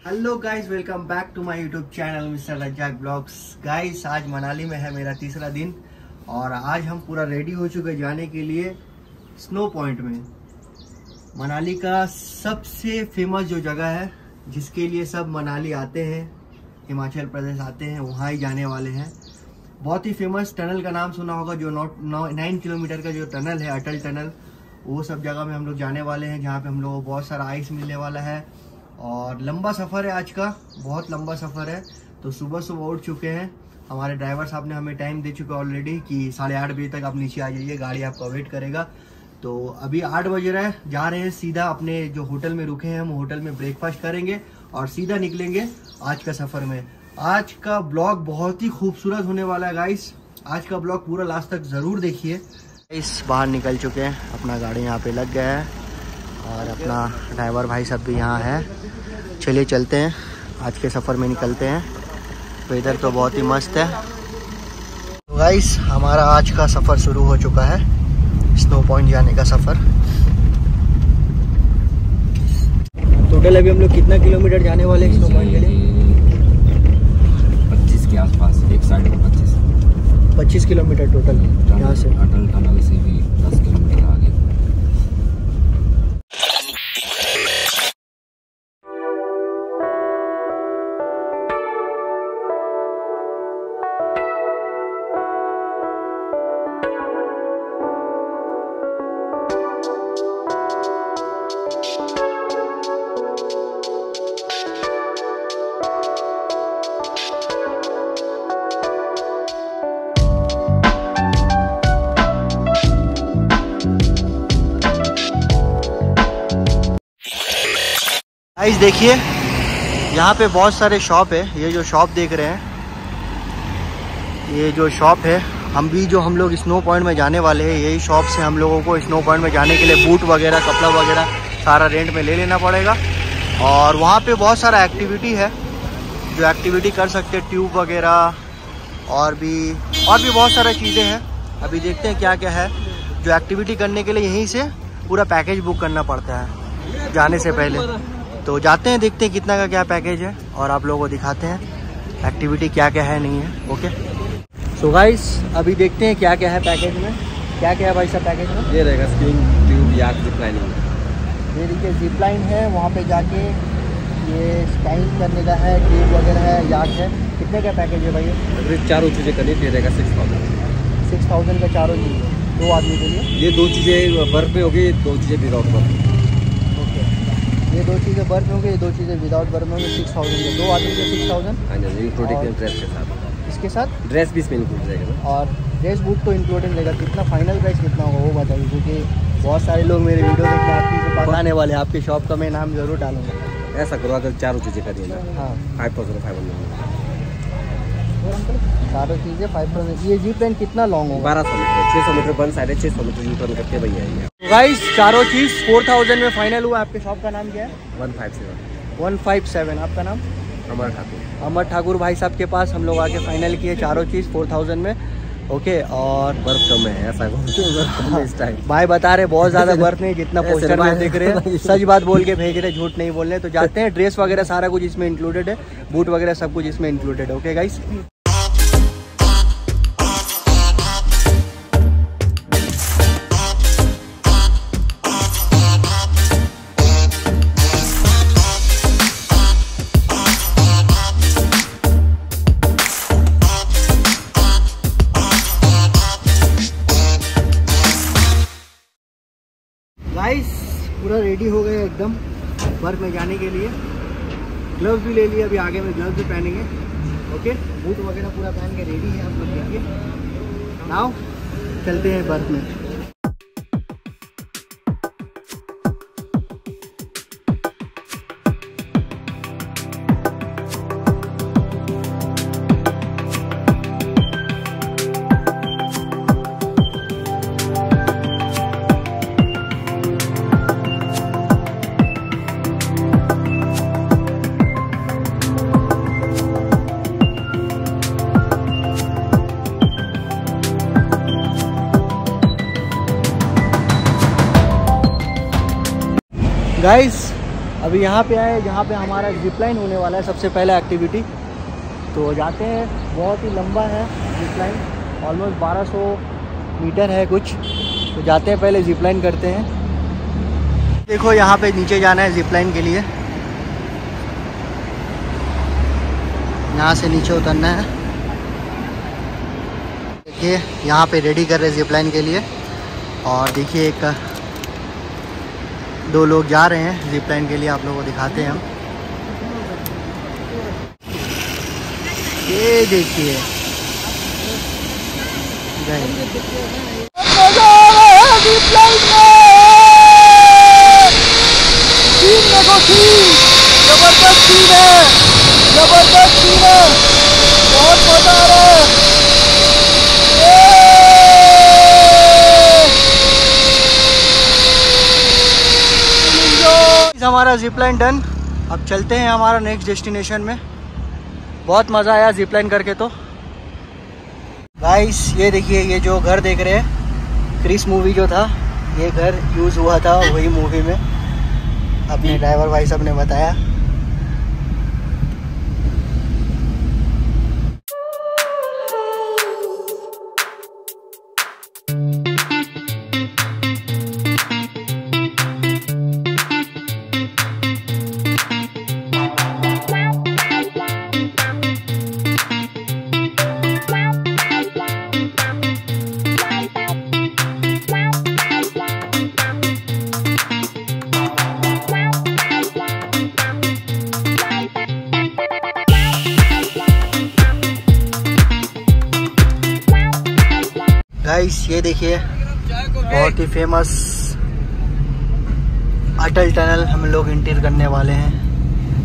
Hello guys welcome back to my YouTube channel mister Razzaq blogs guys आज मनाली में है मेरा तीसरा दिन और आज हम पूरा रेडी हो चुके जाने के लिए स्नो पॉइंट में। मनाली का सबसे फ़ेमस जो जगह है, जिसके लिए सब मनाली आते हैं, हिमाचल प्रदेश आते हैं, वहाँ ही जाने वाले हैं। बहुत ही फ़ेमस टनल का नाम सुना होगा, जो नौ नाइन किलोमीटर का जो टनल है, अटल टनल वो सब जगह में हम लोग जाने वाले हैं, जहाँ पे हम लोग को बहुत सारा आइस मिलने वाला है। और लंबा सफ़र है आज का, बहुत लंबा सफ़र है। तो सुबह सुबह उठ चुके हैं। हमारे ड्राइवर साहब ने हमें टाइम दे चुके ऑलरेडी कि साढ़े आठ बजे तक आप नीचे आ जाइए, गाड़ी आपका वेट करेगा। तो अभी आठ बज रहा है, जा रहे हैं सीधा अपने जो होटल में रुके हैं, हम होटल में ब्रेकफास्ट करेंगे और सीधा निकलेंगे आज का सफ़र में। आज का ब्लॉग बहुत ही खूबसूरत होने वाला है गाइस आज का ब्लॉग पूरा लास्ट तक ज़रूर देखिए। इस बाहर निकल चुके हैं, अपना गाड़ी यहाँ पे लग गया है और अपना ड्राइवर भाई सब भी यहाँ है। चलिए चलते हैं। आज के सफ़र में निकलते हैं। वेदर तो बहुत ही मस्त है। तो गाइस हमारा आज का सफ़र शुरू हो चुका है। स्नो पॉइंट जाने का सफ़र। टोटल अभी हम लोग कितना किलोमीटर जाने वाले हैं स्नो पॉइंट के लिए? पच्चीस के आसपास एक साइड पच्चीस। 25 किलोमीटर टोटल यहाँ से। अटल टनल से भी देखिए, यहाँ पे बहुत सारे शॉप है। ये जो शॉप देख रहे हैं, ये जो शॉप है, हम भी जो हम लोग स्नो पॉइंट में जाने वाले हैं, यही शॉप से हम लोगों को स्नो पॉइंट में जाने के लिए बूट वगैरह, कपड़ा वगैरह सारा रेंट में ले लेना पड़ेगा। और वहाँ पे बहुत सारा एक्टिविटी है, जो एक्टिविटी कर सकते हैं ट्यूब वगैरह और भी और भी बहुत सारा चीज़ें हैं। अभी देखते हैं क्या क्या है। जो एक्टिविटी करने के लिए यहीं से पूरा पैकेज बुक करना पड़ता है, जाने से पहले। तो जाते हैं देखते हैं कितना का क्या पैकेज है और आप लोगों को दिखाते हैं एक्टिविटी क्या क्या है नहीं है ओके सो गाइस अभी देखते हैं क्या क्या है पैकेज में। क्या क्या है भाई साहब पैकेज में? ये रहेगा skiing tube yak zip lining ये देखिए जिप लाइन है वहाँ पे जाके ये स्काइंग करने का है ट्यूब वगैरह है याक है। कितने का पैकेज है भाई अगर चारों चीज़ें करनी तो ये रहेगा सिक्स थाउज़ेंड सिक्स थाउज़ेंड का चारों चीज़ें दो आदमी के लिए। ये दो चीज़ें बर्फ़ पे होगी दो चीज़ें विदाउट बर्फ़ ओके ये दो चीज़ें बर्फ़ में होंगी ये दो चीज़ें विदाउट बर्फ़ में होंगी सिक्स थाउज़ेंड दो आदमी के सिक्स थाउज़ेंड हाँ ड्रेस के साथ। इसके साथ? ड्रेस भी इसमें इंक्लूड रहेगा और ड्रेस बूट तो इंक्लूडेड रहेगा। कितना फाइनल प्राइस कितना होगा वो बताइए क्योंकि बहुत सारे लोग मेरे वीडियो देख के आपकी आने वाले आपकी शॉप का मैं नाम ज़रूर डालूँगा। ऐसा करो अगर चारों चीज़ें करिए देना हाँ। फाइव थाउज़ेंड फाइव हंड्रेड सारी चीज़ें फाइव थाउज़ेंड ये जी प्लान कितना लॉन्ग होगा? बारह सौ मीटर छः सौ मीटर वन छः सौ मीटर यू टर्न करके भैया गाइस चारों चीज़ फोर थाउज़ेंड में फाइनल हुआ। आपके शॉप का नाम क्या है? One five seven one five seven आपका नाम? अमर ठाकुर। अमर ठाकुर भाई साहब के पास हम लोग आके फाइनल किए चारों चीज़ फोर थाउज़ेंड में। ओके और बर्फ़ कम है ऐसा इस टाइम भाई बता रहे बहुत ज़्यादा बर्फ़ नहीं जितना पोस्टर में देख रहे हैं। सच बात बोल के भेज रहे झूठ नहीं बोल रहे। तो जाते हैं ड्रेस वगैरह सारा कुछ इसमें इंक्लूडेड है बूट वगैरह सब कुछ इसमें इंक्लूडेड है ओके गाइस एकदम बर्फ़ में जाने के लिए। ग्लव्स भी ले लिए, अभी आगे में ग्लव्स भी पहनेंगे। ओके बूट वगैरह पूरा पहन के रेडी है आप लोग देखिए। नाव चलते हैं बर्फ़ में। गाइस अभी यहाँ पे आए, जहाँ पे हमारा जिपलाइन होने वाला है, सबसे पहला एक्टिविटी तो जाते हैं, बहुत ही लंबा है जिपलाइन ऑलमोस्ट 1200 मीटर है कुछ। तो जाते हैं, पहले जिपलाइन करते हैं। देखो, यहाँ पे नीचे जाना है जिपलाइन के लिए। यहाँ से नीचे उतरना है। देखिए, यहाँ पे रेडी कर रहे हैं जिपलाइन के लिए। और देखिए, एक दो लोग जा रहे हैं जीप लाइन के लिए आप लोगों को दिखाते हैं हम। ये देखिए ज़बरदस्त सीन है ज़बरदस्त सीन है बहुत मज़ा आ रहा है हमारा जिपलाइन डन अब चलते हैं हमारा नेक्स्ट डेस्टिनेशन में। बहुत मज़ा आया जिपलाइन करके तो। गाइस ये देखिए, ये जो घर देख रहे हैं क्रिस मूवी जो था, ये घर यूज़ हुआ था वही मूवी में। अपने ड्राइवर भाई साहब ने बताया। फ़ेमस अटल टनल हम लोग इंटर करने वाले हैं।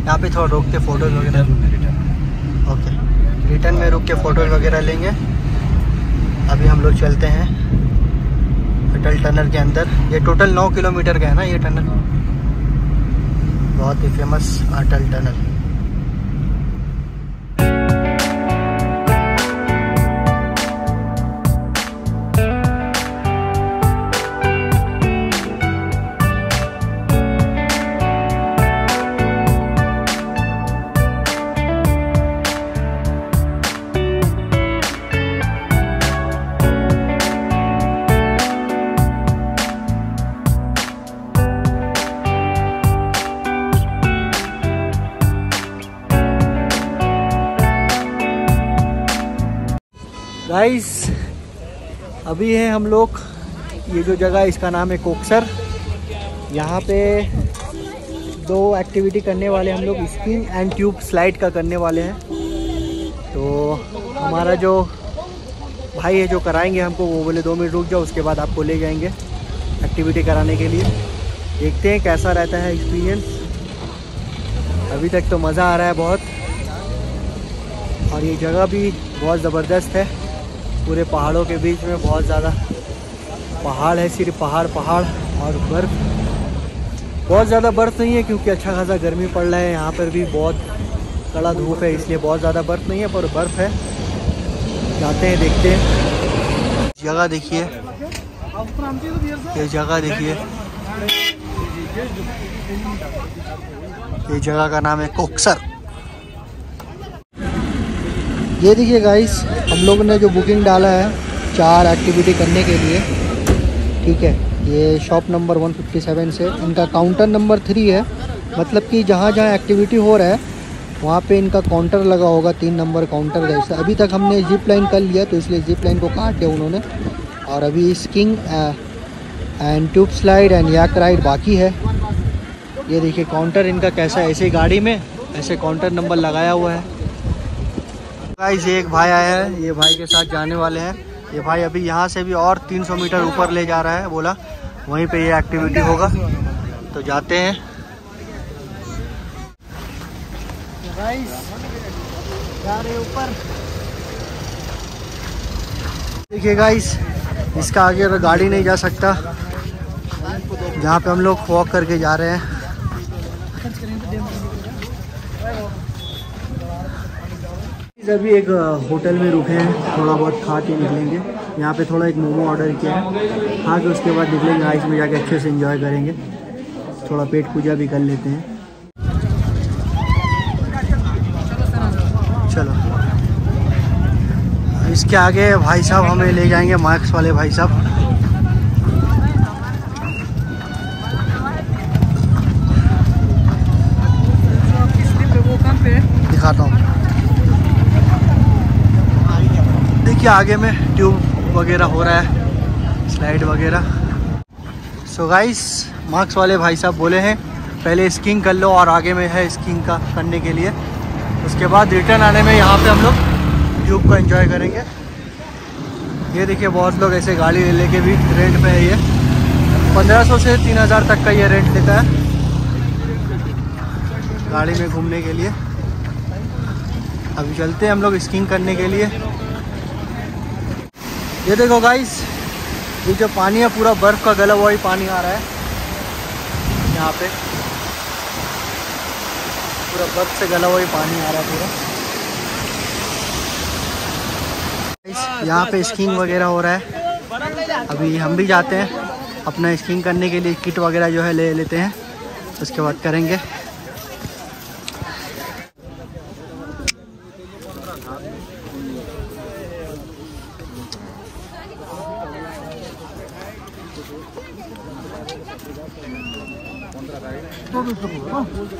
यहाँ पे थोड़ा रुक के फ़ोटोज़ वगैरह ओके रिटर्न में। रुक के फ़ोटोज़ वगैरह लेंगे। अभी हम लोग चलते हैं अटल टनल के अंदर। ये टोटल 9 किलोमीटर का है ना ये टनल? बहुत ही फ़ेमस अटल टनल। गाइस अभी है हम लोग। ये जो जगह इसका नाम है कोक्सर। यहाँ पे दो एक्टिविटी करने वाले हम लोग स्किन एंड ट्यूब स्लाइड का करने वाले हैं। तो हमारा जो भाई है जो कराएँगे हमको, वो बोले, दो मिनट रुक जाओ, उसके बाद आपको ले जाएँगे एक्टिविटी कराने के लिए। देखते हैं कैसा रहता है एक्सपीरियंस अभी तक तो मज़ा आ रहा है बहुत। और ये जगह भी बहुत ज़बरदस्त है। पूरे पहाड़ों के बीच में बहुत ज़्यादा पहाड़ है, सिर्फ़ पहाड़ पहाड़ और बर्फ़। बहुत ज़्यादा बर्फ़ नहीं है क्योंकि अच्छा खासा गर्मी पड़ रहा है, यहाँ पर भी बहुत कड़ा धूप है, इसलिए बहुत ज़्यादा बर्फ़ नहीं है, पर बर्फ़ है। जाते हैं, देखते हैं। जगह देखिए। ये जगह देखिए। ये जगह का नाम है कोक्सर। ये देखिए गाइस हम लोगों ने जो बुकिंग डाला है, चार एक्टिविटी करने के लिए, ठीक है? ये शॉप नंबर 157 से, इनका काउंटर नंबर थ्री है। मतलब कि जहाँ जहाँ एक्टिविटी हो रहा है, वहाँ पे इनका काउंटर लगा होगा, तीन नंबर काउंटर जैसा अभी तक हमने जिप लाइन कर लिया तो इसलिए जिप लाइन को काट दिया उन्होंने। और अभी skiing and tube slide and yak ride बाकी है। ये देखिए काउंटर इनका कैसा है, ऐसे गाड़ी में, ऐसे काउंटर नंबर लगाया हुआ है। गाइस एक भाई आया है ये भाई के साथ जाने वाले हैं। ये भाई अभी यहाँ से भी और 300 मीटर ऊपर ले जा रहा है बोला। वहीं पे ये एक्टिविटी होगा। तो जाते हैं। गाइस जा रहे ऊपर। देखिए गाइस इसका आगे गाड़ी नहीं जा सकता जहाँ पे हम लोग वॉक करके जा रहे हैं। अभी एक होटल में रुके हैं, थोड़ा बहुत खा के निकलेंगे। यहाँ पे थोड़ा एक मोमो ऑर्डर किया है। खा के उसके बाद निकलेंगे, आइस में जाके अच्छे से इंजॉय करेंगे। थोड़ा पेट पूजा भी कर लेते हैं। चलो। इसके आगे भाई साहब हमें ले जाएँगे, मार्क्स वाले भाई साहब। देखिए आगे में ट्यूब वगैरह हो रहा है, स्लाइड वगैरह। सो गाइस मार्क्स वाले भाई साहब बोले हैं, पहले स्कीइंग कर लो और आगे में है स्कीइंग का करने के लिए। उसके बाद रिटर्न आने में यहाँ पे हम लोग ट्यूब को एंजॉय करेंगे। ये देखिए, बहुत लोग ऐसे गाड़ी ले लेके भी रेंट पे है ये। 1500 से 3000 तक का ये रेंट लेता है गाड़ी में घूमने के लिए। अभी चलते हैं हम लोग स्कीइंग करने के लिए। ये देखो गाइस ये जो पानी है, पूरा बर्फ़ का गला हुआ ही पानी आ रहा है। यहाँ पे। पूरा बर्फ़ से गला हुआ ही पानी आ रहा है पूरा। यहाँ पे स्कीइंग वगैरह हो रहा है। अभी हम भी जाते हैं। अपना स्कीइंग करने के लिए किट वगैरह जो है ले लेते हैं। उसके बाद करेंगे।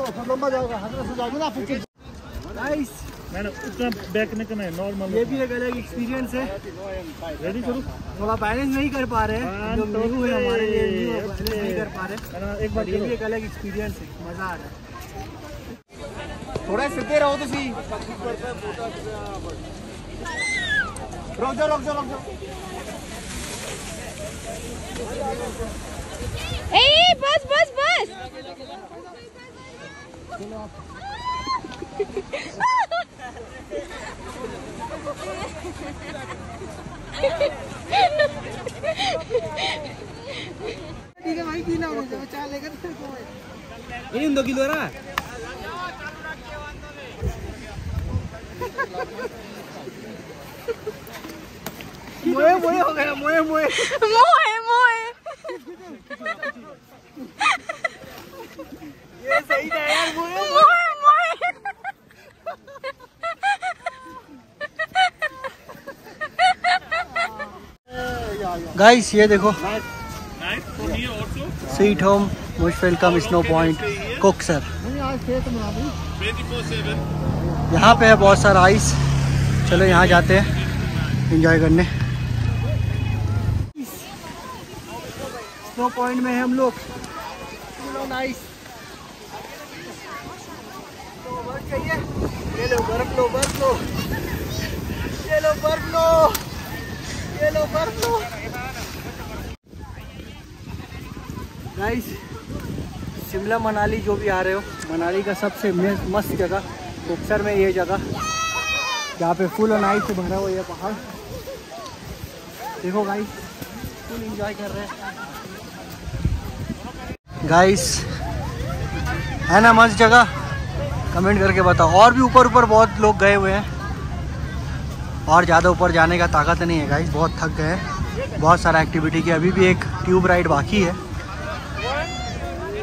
बहुत नाइस मैंने उतना बैक नहीं करना है नॉर्मल ये भी एक अलग एक्सपीरियंस है। रेडी करो थोड़ा बैलेंस नहीं कर पा रहे हैं जो हाँ, तो न्यू है हमारे लिए न्यू है नहीं कर पा रहे मैंने एक बार ये भी एक अलग एक्सपीरियंस है मज़ा आ रहा है। थोड़ा सीधे रहो तुसी रुक जाओ रुक जाओ रुक जाओ। ए बस बस बस। Ini untuk kilo ra मोए मोए हो गया मोए मोए। मोए मोए। ये सही था यार मोए गाइस ये देखो। Sweet home most welcome snow point Koksar यहाँ पे है बहुत सारा आइस चलो यहाँ जाते हैं. एंजॉय करने. स्नो पॉइंट में है हम लोग. नाइस बर्फ़ ये लो, बर्फ़ लो ये लो, बर्फ़ लो। गाइस शिमला मनाली जो भी आ रहे हो, मनाली का सबसे मस्त जगह कोक्सर में ये जगह। जहाँ पे फुल नाइट से भरा हुआ ये पहाड़। देखो गाइस फुल एंजॉय कर रहे हैं। गाइस है ना मस्त जगह? कमेंट करके बताओ। और भी ऊपर ऊपर बहुत लोग गए हुए हैं। और ज़्यादा ऊपर जाने का ताकत नहीं है गाइस बहुत थक गए हैं। बहुत सारा एक्टिविटी की अभी भी एक ट्यूब राइड बाकी है।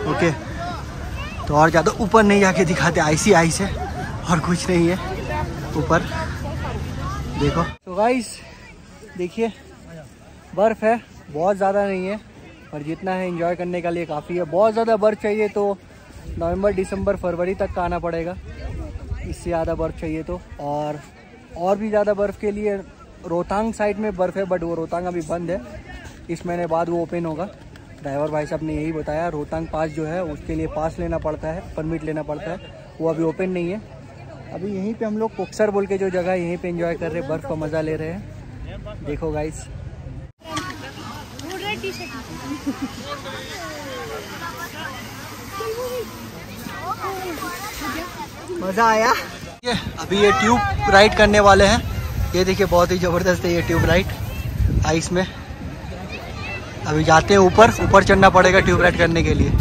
ओके तो और ज़्यादा ऊपर नहीं जाके दिखाते आइसी आइस है, और कुछ नहीं है। ऊपर। देखो। तो गाइस देखिए, बर्फ़ है, बहुत ज़्यादा नहीं है, पर जितना है एंजॉय करने के लिए काफ़ी है। बहुत ज़्यादा बर्फ़ चाहिए तो नवंबर, दिसंबर, फरवरी तक का आना पड़ेगा। इससे ज़्यादा बर्फ़ चाहिए तो। और और भी ज़्यादा बर्फ़ के लिए रोहतांग साइड में बर्फ़ है, बट वो रोहतांग अभी बंद है। इस महीने बाद वो ओपन होगा। ड्राइवर भाई साहब ने यही बताया, रोहतांग पास जो है, उसके लिए पास लेना पड़ता है, परमिट लेना पड़ता है। वो अभी ओपन नहीं है। अभी यहीं पे हम लोग कोक्सर बोल के जो जगह है, यहीं पे एंजॉय कर रहे हैं, बर्फ़ का मज़ा ले रहे हैं। देखो गाइस मज़ा आया। ये अभी ये ट्यूब राइड करने वाले हैं। ये देखिए बहुत ही ज़बरदस्त है ये ट्यूब राइड आइस में। अभी जाते हैं ऊपर। ऊपर चढ़ना पड़ेगा ट्यूब राइड करने के लिए।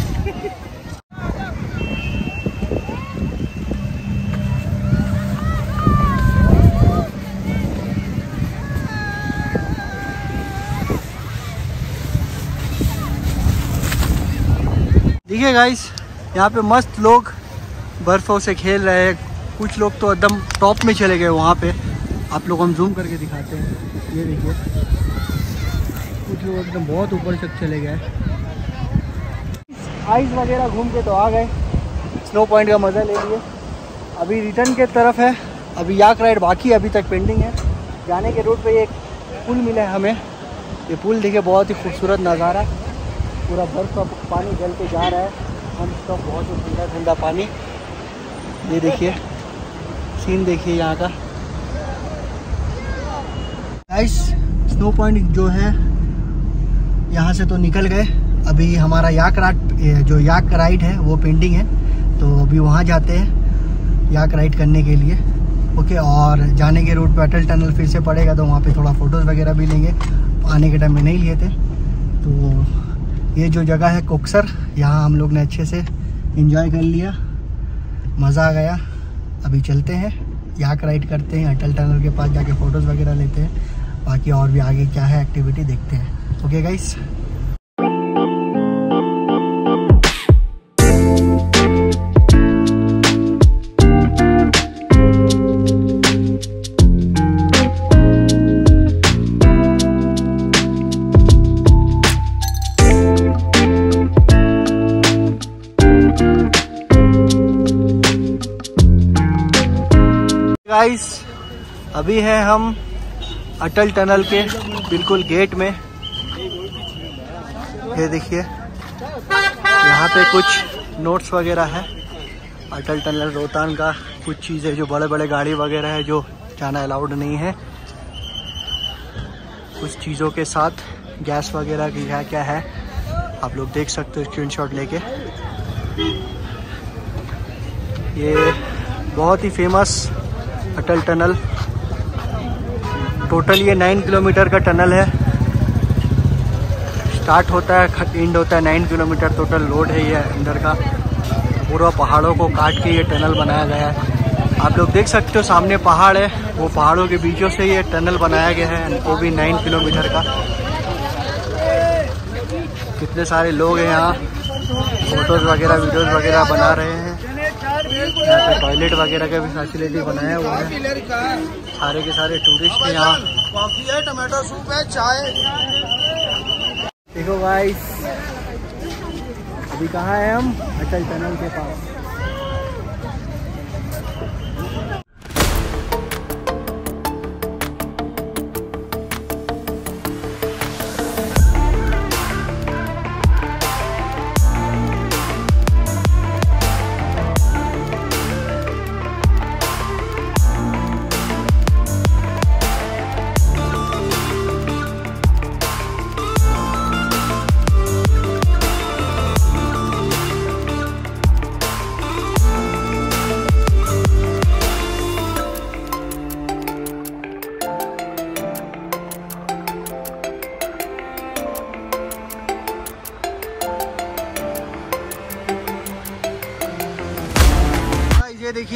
देखिए गाइस यहाँ पे मस्त लोग बर्फ़ों से खेल रहे हैं। कुछ लोग तो एकदम टॉप में चले गए वहाँ पे। आप लोग हम जूम करके दिखाते हैं। ये देखिए। कुछ लोग एकदम बहुत ऊपर तक चले गए। आइस वगैरह घूम के तो आ गए। स्नो पॉइंट का मज़ा ले लिए। अभी रिटर्न के तरफ़ है। अभी याक राइड बाकी अभी तक पेंडिंग है। जाने के रूट पे एक पुल मिला है हमें। ये पुल देखिए, बहुत ही खूबसूरत नज़ारा। पूरा बर्फ़ का पानी जल के जा रहा है। हम सब बहुत ही ठंडा ठंडा पानी ये देखिए सीन देखिए यहाँ का। गाइस स्नो पॉइंट जो है, यहाँ से तो निकल गए। अभी हमारा याक राइड जो याक राइड है, वो पेंडिंग है। तो अभी वहाँ जाते हैं याक राइड करने के लिए। ओके और जाने के रूट पे अटल टनल फिर से पड़ेगा तो वहाँ पे थोड़ा फ़ोटोज़ वगैरह भी लेंगे। आने के टाइम में नहीं लिए थे। तो ये जो जगह है कोक्सर यहाँ हम लोग ने अच्छे से इंजॉय कर लिया। मज़ा आ गया। अभी चलते हैं, याक राइड करते हैं, अटल टनल के पास जाके फ़ोटोज़ वगैरह लेते हैं। बाकी और भी आगे क्या है एक्टिविटी देखते हैं। ओके गाइस गाइस अभी है हम अटल टनल के बिल्कुल गेट में। ये देखिए, यहाँ पे कुछ नोट्स वगैरह है। अटल टनल रोहतांग का कुछ चीज़ें, जो बड़े बड़े गाड़ी वगैरह है, जो जाना अलाउड नहीं है। कुछ चीज़ों के साथ गैस वगैरह की क्या क्या है, आप लोग देख सकते हो स्क्रीनशॉट लेके। ये बहुत ही फ़ेमस अटल टनल। टोटल ये नाइन किलोमीटर का टनल है। स्टार्ट होता है एंड होता है नाइन किलोमीटर। टोटल लोड है ये अंदर का। पूरा पहाड़ों को काट के ये टनल बनाया गया है। आप लोग देख सकते हो सामने पहाड़ है। वो पहाड़ों के बीचों से ये टनल बनाया गया है वो भी नाइन किलोमीटर का। कितने सारे लोग हैं यहाँ। फ़ोटोज़ वगैरह वीडियोज़ वगैरह बना रहे हैं। यहाँ पे टॉयलेट वगैरह का भी फैसिलिटी बनाया हुआ है। सारे के सारे टूरिस्ट हैं यहाँ। कॉफ़ी है टमाटो सूप है चाय देखो भाई अभी कहाँ है हम? अटल टनल के पास।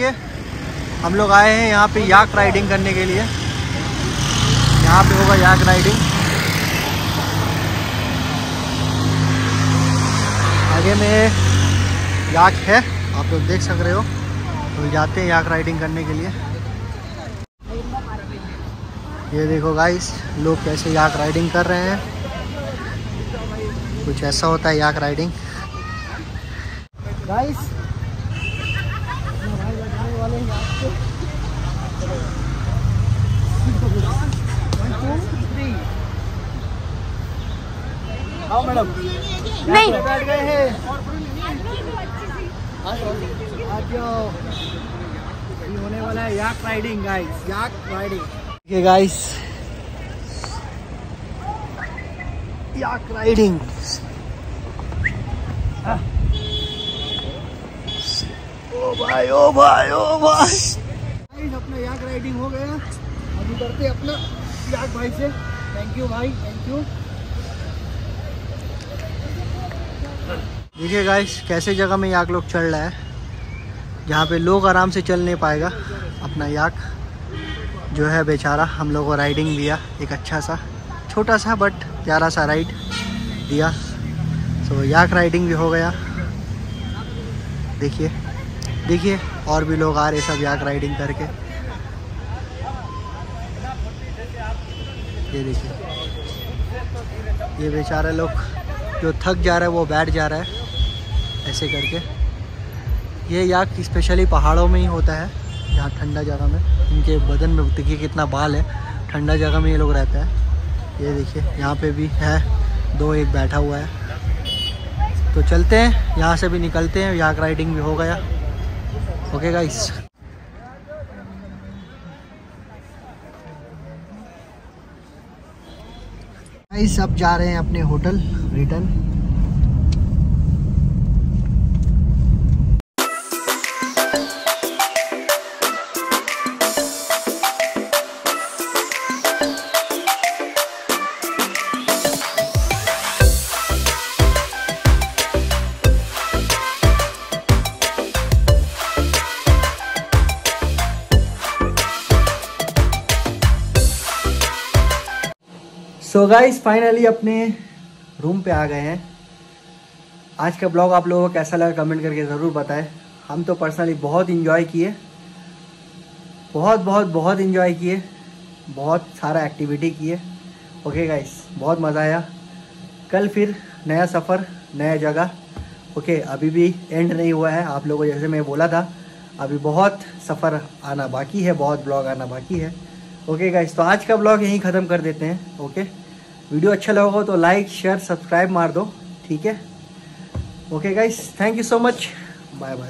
देखिए हम लोग आए हैं यहाँ पे याक राइडिंग करने के लिए। यहाँ पे होगा याक राइडिंग आगे में याक है, आप लोग देख सक रहे हो। तो जाते हैं याक राइडिंग करने के लिए। ये देखो गाइस लोग कैसे याक राइडिंग कर रहे हैं। कुछ ऐसा होता है याक राइडिंग गाइस मैडम। नहीं। बैठ गए हैं। होने वाला है yak riding guys yak riding. देखिए गाइस याक राइडिंग। ओ भाई ओ भाई ओ भाई। अपना याक राइडिंग हो गया। अभी करते अपना याक भाई से। थैंक यू भाई थैंक यू देखिए गाइस कैसे जगह में याक लोग चल रहा है। जहाँ पे लोग आराम से चल नहीं पाएगा अपना याक जो है बेचारा हम लोग को राइडिंग दिया एक अच्छा सा छोटा सा बट प्यारा सा राइड दिया। सो याक राइडिंग भी हो गया। देखिए। देखिए, और भी लोग आ रहे सब याक राइडिंग करके। ये देखिए, ये बेचारे लोग जो थक जा रहा है, वो बैठ जा रहा है, ऐसे करके। ये याक स्पेशली पहाड़ों में ही होता है यहाँ ठंडा जगह में। इनके बदन में, देखिए कितना बाल है, ठंडा जगह में ये लोग रहता है। ये देखिए, यहाँ पे भी है, दो एक बैठा हुआ है। तो चलते हैं, यहाँ से भी निकलते हैं, याक राइडिंग भी हो गया। ओके गाइस गाइस अब जा रहे हैं अपने hotel return so guys finally अपने रूम पे आ गए हैं। आज का ब्लॉग आप लोगों को कैसा लगा कमेंट करके ज़रूर बताएँ। हम तो पर्सनली बहुत इन्जॉय किए। बहुत बहुत बहुत इन्जॉय किए। बहुत सारा एक्टिविटी किए। ओके गाइस बहुत मज़ा आया। कल फिर नया सफ़र, नया जगह। ओके अभी भी एंड नहीं हुआ है। आप लोगों जैसे मैं बोला था, अभी बहुत सफ़र आना बाकी है, बहुत ब्लॉग आना बाकी है। ओके गाइस तो आज का ब्लॉग यहीं ख़त्म कर देते हैं। ओके वीडियो अच्छा लगा हो तो लाइक, शेयर, सब्सक्राइब मार दो, ठीक है? Okay guys thank you so much bye bye